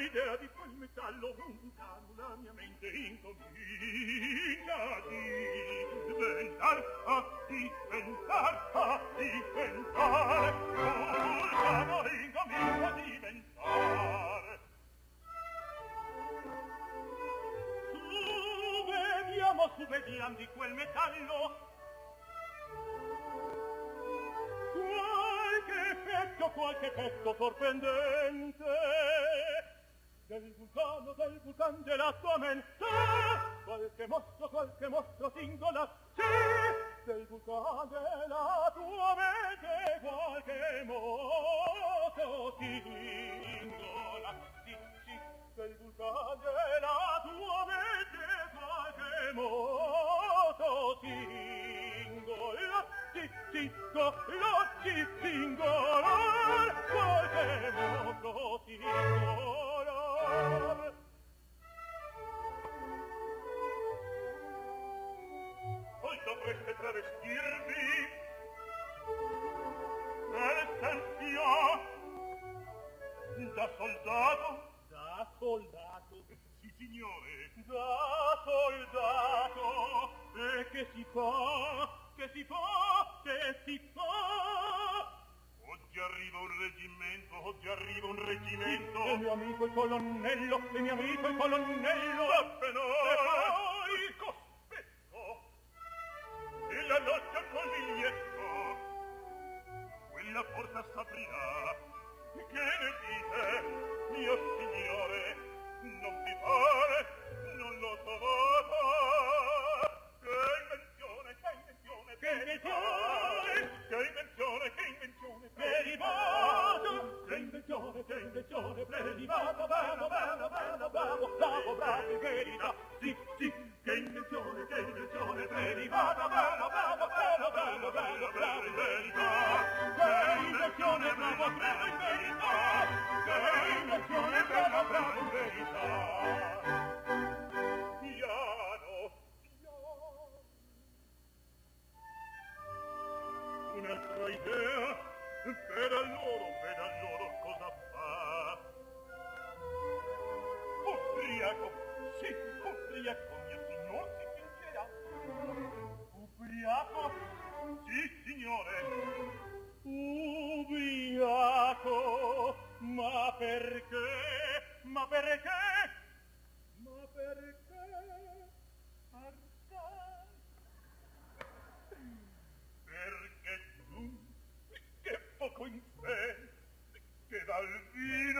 l'idea di quel metallo lontano la mia mente incomincia di diventar a diventar a diventar lontano incomincia a diventar. Subediamo, vediam di quel metallo? Qualche effetto qualche effetto sorprendente del vulcano, del vulcan gelato tua mente, qualche mostro, qualche mostro singola, sì, del vulcan gelato tua mente, qualche mostro sigli. signore dato il dato e che si fa che si fa che si fa. Oggi arriva un reggimento oggi arriva un reggimento. Il mio amico il colonnello il mio amico il colonnello. Appena! un'altra idea per allora, per allora cosa fa? Ubriaco, sì, ubriaco, mio signor si fingerà. Ubriaco? Sì, signore. Ubriaco, ma perché? Ma perché? in fe che dal vino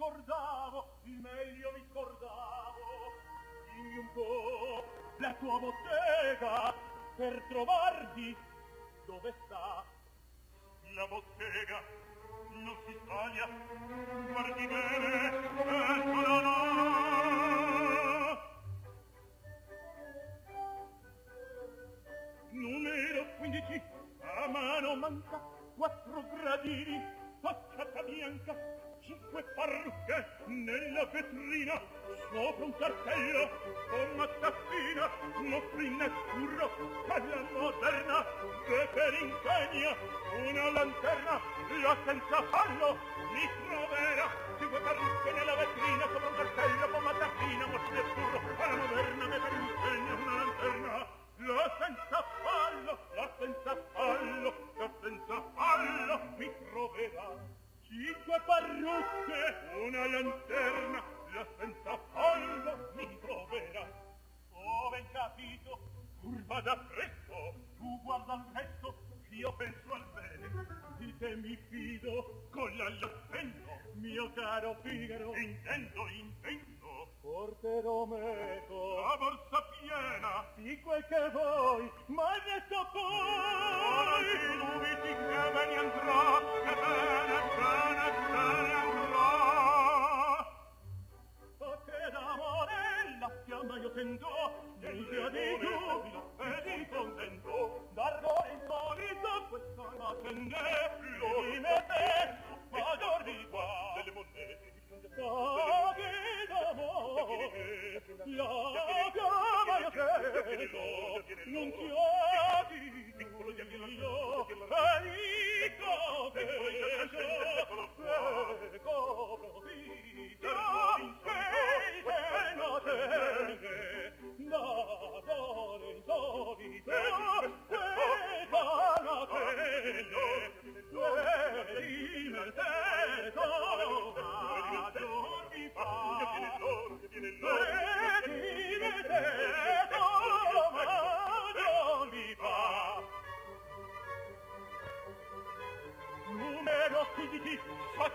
scordavo, il meglio mi scordavo. Dimmi un po' la tua bottega per trovarti dove sta. La bottega non si sbaglia, guardi bene, eccola là. Numero 15, a mano manca, quattro gradini, facciata bianca, cinque parrucche nella vetrina sopra un cartello con mattafina un azzurro alla moderna che per ingegna una lanterna la senza fallo mi troverà cinque parrucche nella vetrina sopra un cartello con mattafina un azzurro lanterna, la senza palla mi troverà. Oh, ben capito, curva da presto, tu guarda al resto, io penso al bene. Di te mi fido, con l'all'appello, mio caro Figaro. Intendo, intendo. Porterò meco. La borsa piena. Di quel che vuoi, Gott